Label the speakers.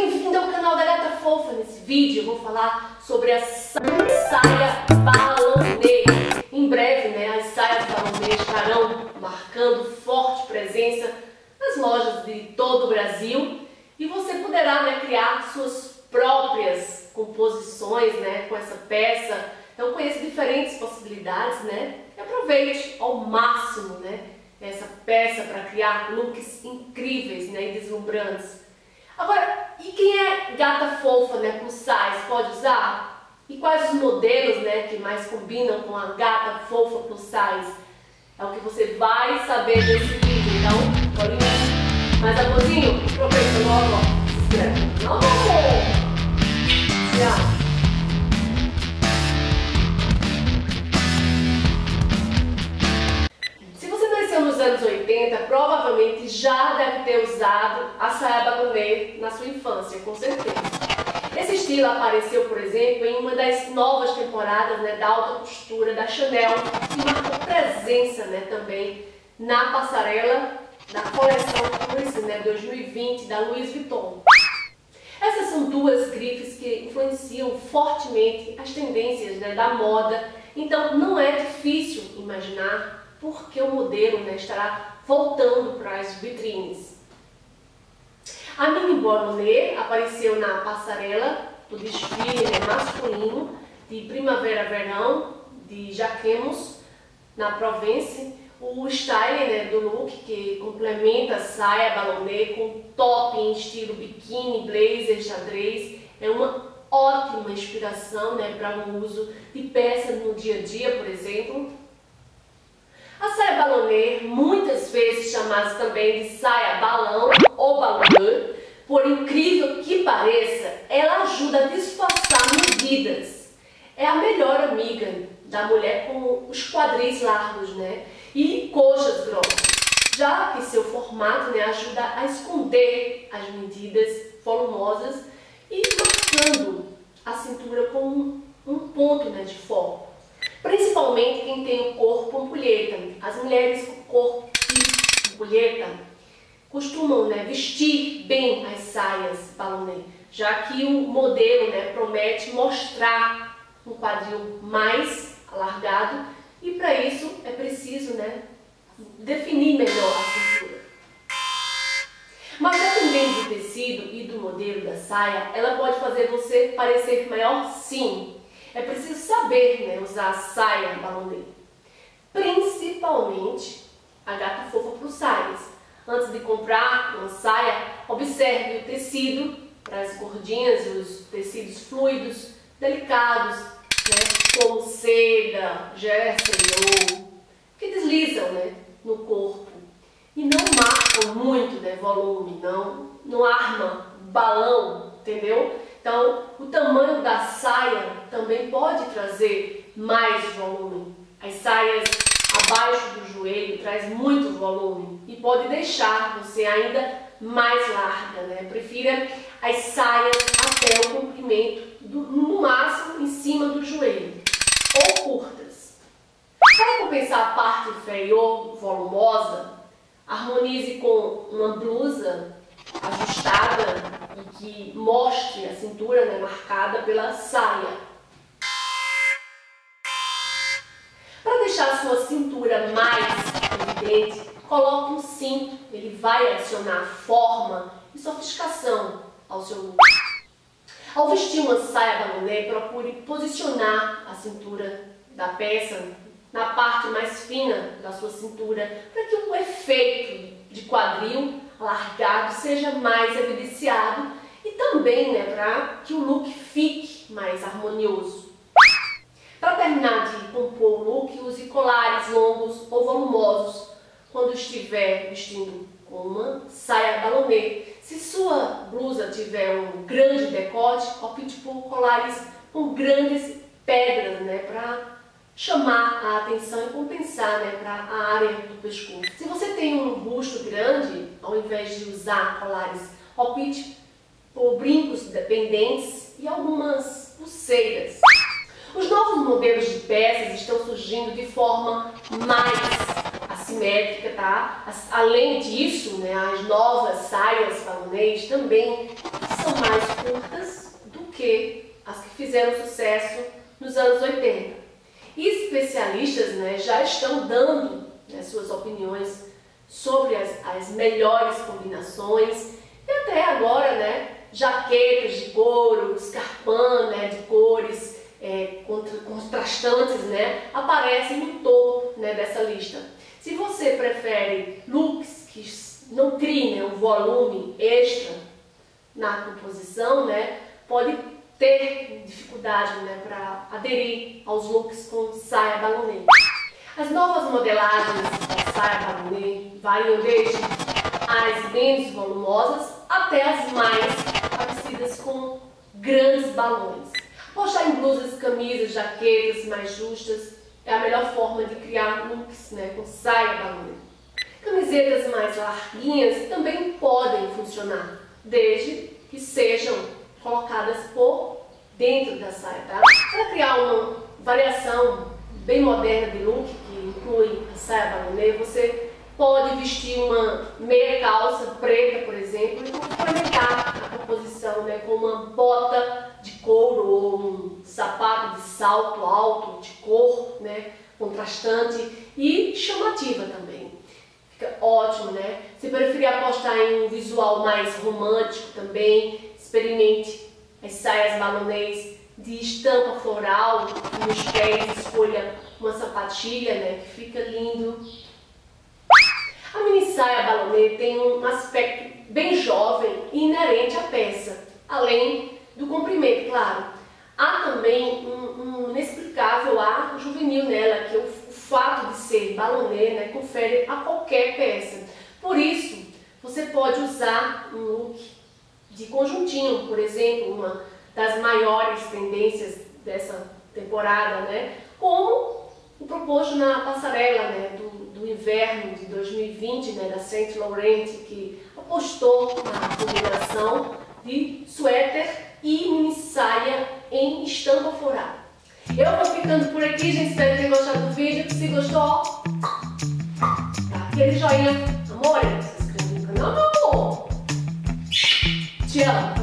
Speaker 1: bem-vindo ao canal da Gata Fofa. Nesse vídeo eu vou falar sobre a saia balonê. Em breve, né, as saias balonê estarão marcando forte presença nas lojas de todo o Brasil e você poderá né, criar suas próprias composições né, com essa peça. Então conheça diferentes possibilidades, né? E aproveite ao máximo, né? Essa peça para criar looks incríveis né, e deslumbrantes. Agora, e quem é gata fofa, né, plus size, pode usar? E quais os modelos, né, que mais combinam com a gata fofa plus size? É o que você vai saber nesse vídeo, então, ir. Mais amorzinho? Aproveita a saia bagonê na sua infância, com certeza. Esse estilo apareceu, por exemplo, em uma das novas temporadas né, da alta costura da Chanel e marcou presença né, também na passarela da coleção Cruise né, 2020 da Louis Vuitton. Essas são duas grifes que influenciam fortemente as tendências né, da moda, então não é difícil imaginar porque o modelo né, estará voltando para as vitrines. Bonnet apareceu na passarela do desfile né, masculino de primavera-verão de Jaquemos, na Provence. O style né, do look que complementa saia balonê com top em estilo biquíni, blazer, xadrez, é uma ótima inspiração né, para o uso de peças no dia a dia, por exemplo, a saia balonê, muitas vezes chamada também de saia balão ou balonê, por incrível que pareça, ela ajuda a disfarçar medidas. É a melhor amiga da mulher com os quadris largos, né? E coxas grossas, já que seu formato né, ajuda a esconder as medidas volumosas e marcando a cintura com um, ponto né, de foco. Principalmente quem tem o corpo ampulheta. As mulheres com corpo ampulheta costumam né, vestir bem as saias balonê, já que o modelo né, promete mostrar um quadril mais alargado e para isso é preciso né, definir melhor a cintura. Mas dependendo do tecido e do modelo da saia, ela pode fazer você parecer maior sim, é preciso saber né, usar a saia balonê. Principalmente a gata fofa plus size. Antes de comprar uma saia, observe o tecido para as gordinhas, os tecidos fluidos, delicados, né, como seda, jersey ou que deslizam né, no corpo e não marcam muito né, volume, não, não arma balão, entendeu? Então, o tamanho da saia também pode trazer mais volume. As saias abaixo do joelho traz muito volume e pode deixar você ainda mais larga, né? Prefira as saias até o comprimento, do, no máximo em cima do joelho, ou curtas. Para compensar a parte inferior volumosa, harmonize com uma blusa ajustada e que mostre a cintura né, marcada pela saia. Para deixar a sua cintura mais evidente, coloque um cinto. Ele vai adicionar forma e sofisticação ao seu. Ao vestir uma saia balonê, procure posicionar a cintura da peça na parte mais fina da sua cintura para que o efeito de quadril alargado seja mais evidenciado e também né, para que o look fique mais harmonioso. Para terminar de compor o look, use colares longos ou volumosos quando estiver vestindo uma saia balonê. Se sua blusa tiver um grande decote, opte por colares com grandes pedras né, para chamar a atenção e compensar né, para a área do pescoço. Se você tem um busto grande, ao invés de usar colares, opte por brincos pendentes e algumas pulseiras. Os novos modelos de peças estão surgindo de forma mais assimétrica, tá? Além disso, né, as novas saias balonês também são mais curtas do que as que fizeram sucesso nos anos 80. E especialistas né, já estão dando né, suas opiniões sobre as, as melhores combinações e até agora, né, jaquetas de couro, escarpão né, de cores é, contrastantes né, aparecem no topo né, dessa lista. Se você prefere looks que não criem um volume extra na composição, né, pode ter dificuldade né, para aderir aos looks com saia balonê. As novas modelagens da saia balonê variam desde as menos volumosas até as mais vestidas com grandes balões. Postar em blusas, camisas, jaquetas mais justas é a melhor forma de criar looks né, com saia balão. Camisetas mais larguinhas também podem funcionar, desde que sejam colocadas por dentro da saia, tá? Para criar uma variação bem moderna de look, que inclui a saia balonê, você pode vestir uma meia calça preta, por exemplo, e complementar a composição né, com uma bota de couro ou um sapato de salto alto, de cor, né, contrastante e chamativa também. Fica ótimo, né? Se preferir apostar em um visual mais romântico também, experimente as saias balonês de estampa floral nos pés, escolha uma sapatilha, né, que fica lindo a mini saia balonê tem um aspecto bem jovem e inerente à peça, além do comprimento, claro. Há também um, um inexplicável ar juvenil nela, que o, o fato de ser balonê né, confere a qualquer peça. Por isso, você pode usar um look de conjuntinho, por exemplo, uma das maiores tendências dessa temporada, né? Como o proposto na passarela né, do do inverno de 2020, né, da Saint Laurent, que postou na publicação de suéter e minissaia em estampa floral. Eu vou ficando por aqui, gente. Espero que tenham gostado do vídeo. Se gostou, dá aquele joinha. Amor, se inscreve no canal, meu amor. Te amo.